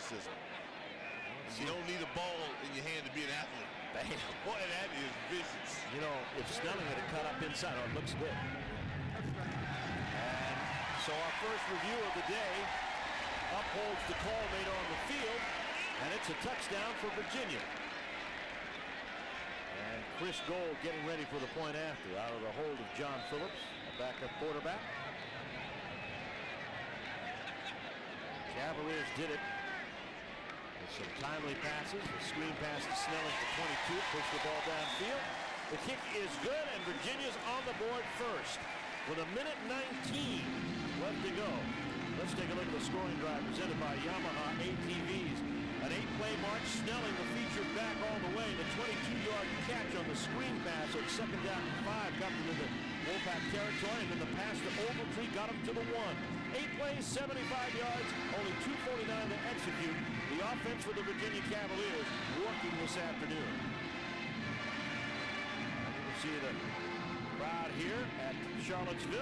athleticism. You don't need a ball in your hand to be an athlete. Bam. Boy, that is vicious. You know, if Snelling had cut up inside, oh, it looks good. And so our first review of the day upholds the call made on the field, and it's a touchdown for Virginia. And Chris Gould getting ready for the point after out of the hold of John Phillips, a backup quarterback. Cavaliers did it with some timely passes. The screen pass to Snelling for 22, push the ball downfield. The kick is good, and Virginia's on the board first with a minute 19 left to go. Let's take a look at the scoring drive presented by Yamaha ATVs. An eight-play march, Snelling the featured back all the way. The 22-yard catch on the screen pass on second down and five got them into Wolfpack territory, and then the pass to Ogletree got them to the one. Eight plays, 75 yards, only 249 to execute. The offense for the Virginia Cavaliers working this afternoon. You can see the crowd here at Charlottesville.